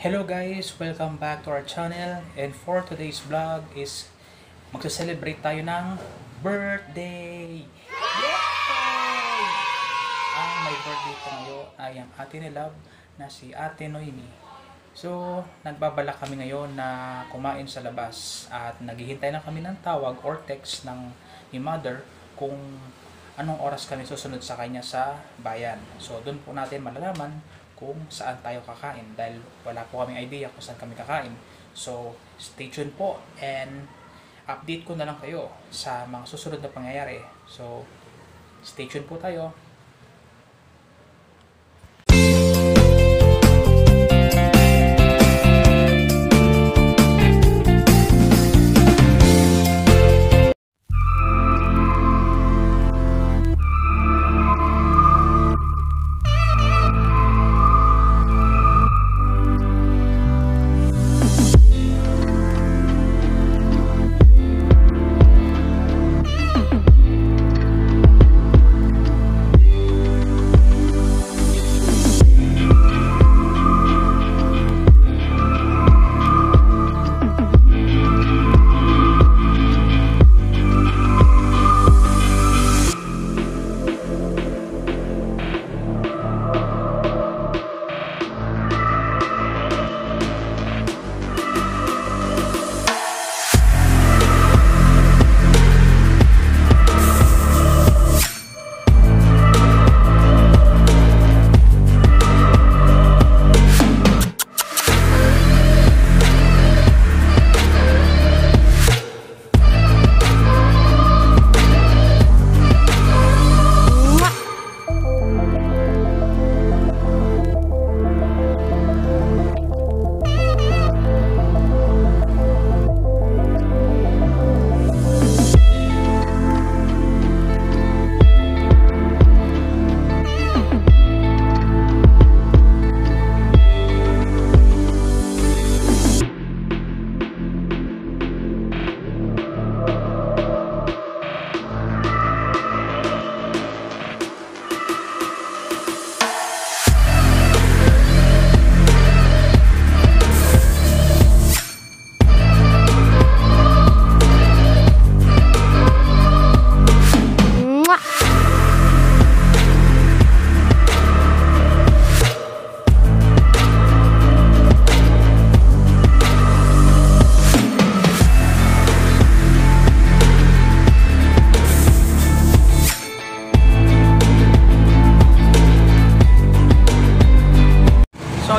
Hello guys! Welcome back to our channel and for today's vlog is magsa-celebrate tayo ng birthday! Yay! Ang may birthday ko ngayon ay ang ate ni Love na si Ate Noemi. So, nagbabala kami ngayon na kumain sa labas at naghihintay na kami ng tawag or text ng ni mother kung anong oras kami susunod sa kanya sa bayan. So, doon po natin malalaman kung saan tayo kakain dahil wala po kaming idea kung saan kami kakain. So, stay tuned po and update ko na lang kayo sa mga susunod na pangyayari. So, stay tuned po tayo.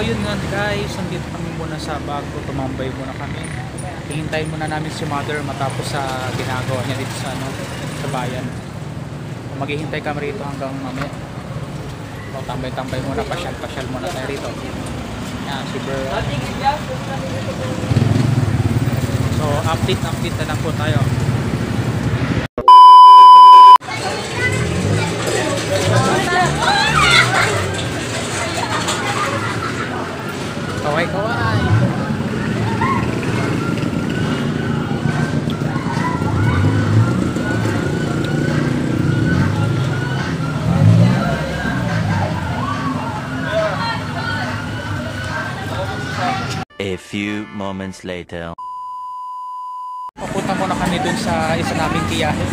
So yun nga guys, nandito kami muna sa bago, tumambay muna kami. Hihintayin muna namin si mother matapos sa ginagawa niya dito sa, ano, sa bayan. Maghihintay kami rito hanggang mamaya. So, tambay-tambay muna, pasyal-pasyal muna tayo rito. Yan, si Ber. So, update-update na lang po tayo. A few moments later. Papunta muna kami dun sa isa naming tiyahe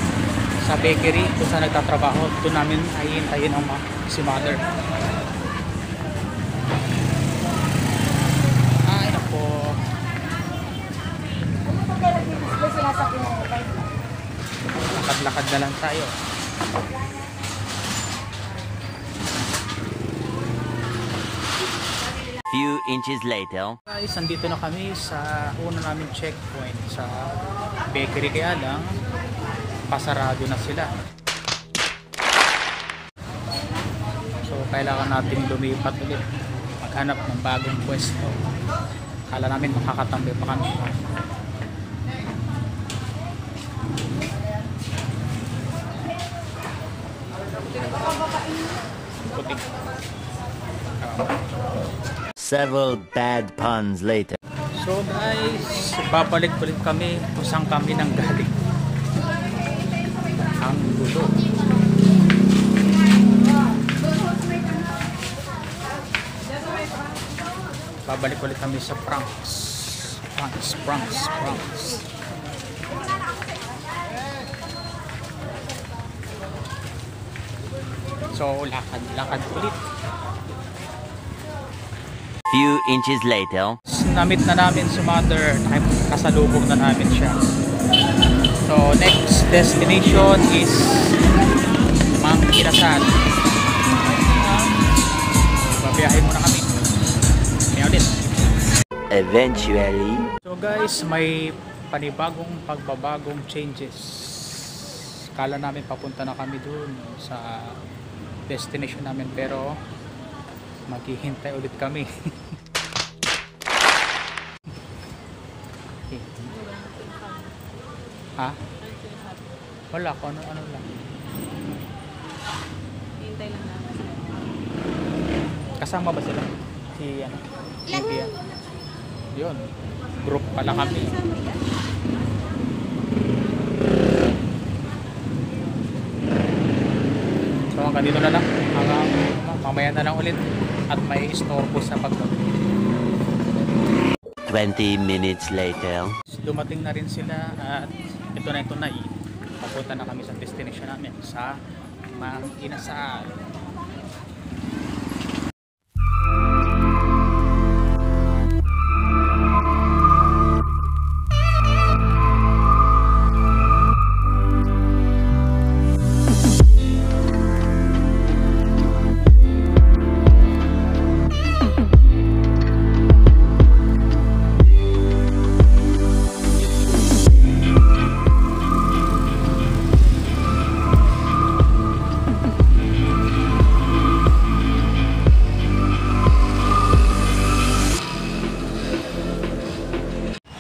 sa bakery kung saan nagtatrabaho. Doon namin hihintayin ang ma- si mother. Ay, nako. Lakad-lakad na lang tayo. Few inches later. Guys, andito na kami sa una namin checkpoint sa bakery kaya lang pasarado na sila. So, kailangan natin lumipat ulit. Maghanap ng bagong pwesto. Kala namin makakatambay pa kami. Putik. Several bad puns later. So guys, babalik ulit kami kung saan kami nang galing. Ang gulo. babalik ulit kami sa Bronx. Bronx, Bronx, Bronx. So, lakad, lakad ulit. Few inches later. Namit na namin si Mother. Kasalubong na namin siya. So, next destination is Mang Inasal. Babiyahin muna kami. Kaya ulit. Eventually. So guys, may panibagong pagbabagong changes. Kala namin papunta na kami dun sa destination namin pero maghihintay ulit kami. ha? Wala ko ano ano lang. Hintay lang namin. Kasama ba sila? Si ano? Si Bia. Yun. Group pala kami. So hanggang dito na lang. Hanggang mamaya na lang ulit. At may istorbo sa paggabi. 20 minutes later. Dumating na rin sila at ito na ito na eh. Papunta na kami sa destination namin sa Mang Inasal.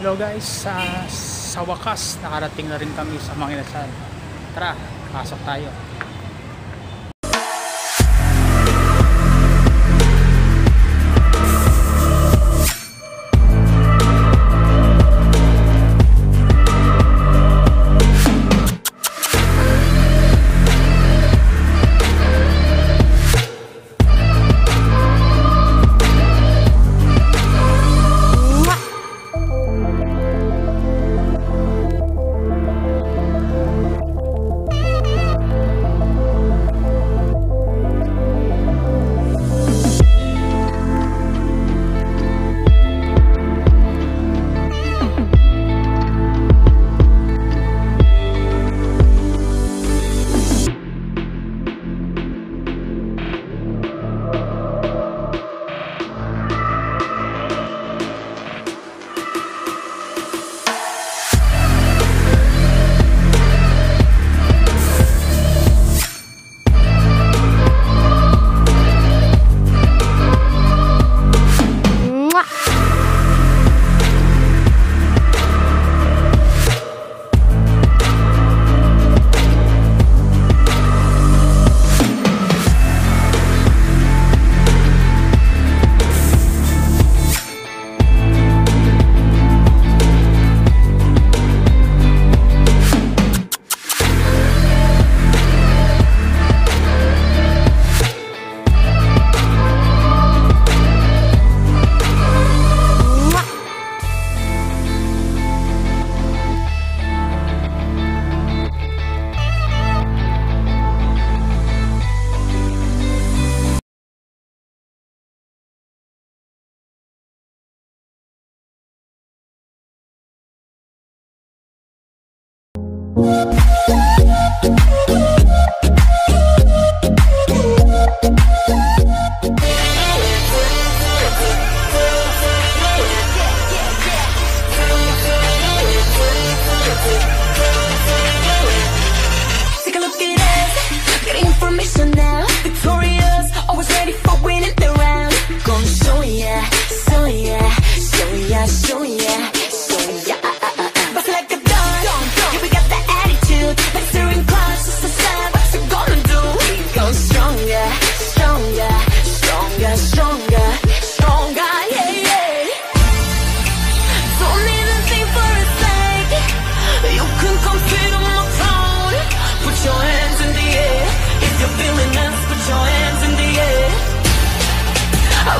Hello guys, sa, sa wakas nakarating na rin kami sa Mang Inasal. Tara, pasok tayo.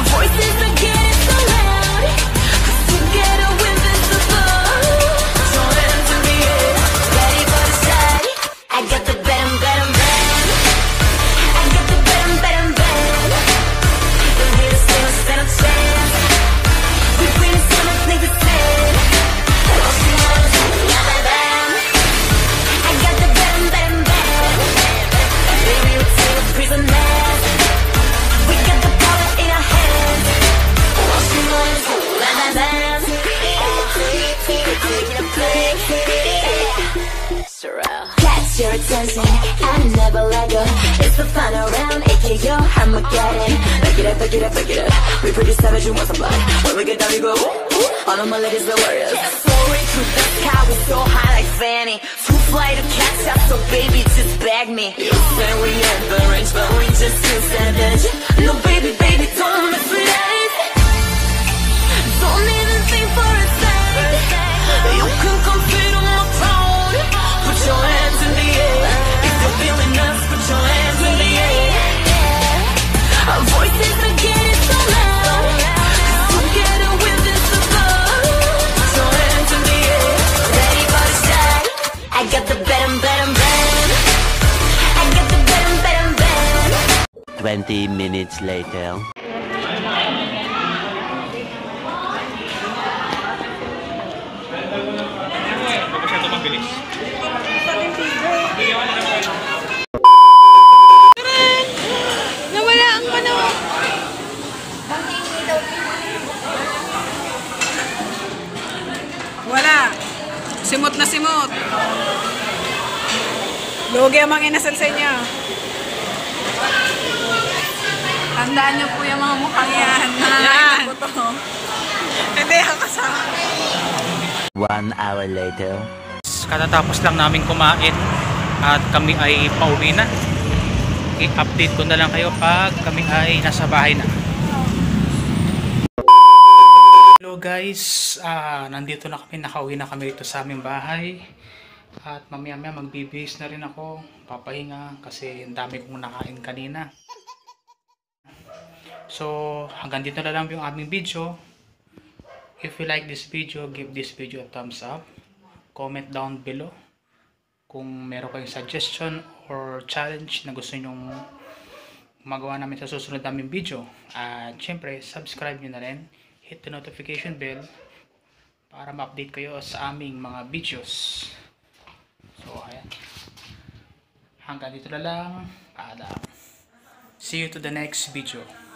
voices again. Back it up, back it up. We pretty savage, you want some blood. When we get down, we go. Ooh. All of my ladies, the warriors. Soaring through the sky, we so high like Fanny. Too fly to catch up, so baby, just bag me. You say we range, but we just too savage. No, baby, baby, don't mess with us. Don't even think for a second. You can come 20 minutes later. Wala. Simot na simot. Lugi ang mga inasal sa inyo. Tandaan niyo po yung mga mukhang yan. Yan. Hindi ako kasama. One hour later. Katatapos lang namin kumain at kami ay pauwi na. I-update ko na lang kayo pag kami ay nasa bahay na. Hello guys, ah nandito na kami, nakauwi na kami dito sa aming bahay. At mamaya maya magbibihis na rin ako, papahinga kasi ang dami kong nakain kanina. So hanggang dito na lang yung aming video. If you like this video, give this video a thumbs up. Comment down below kung meron kayong suggestion or challenge na gusto nyong magawa namin sa susunod naming video. At syempre, subscribe nyo na rin. Hit the notification bell para ma-update kayo sa aming mga videos. So, ayan. Hanggang dito na lang. Paalam. See you to the next video.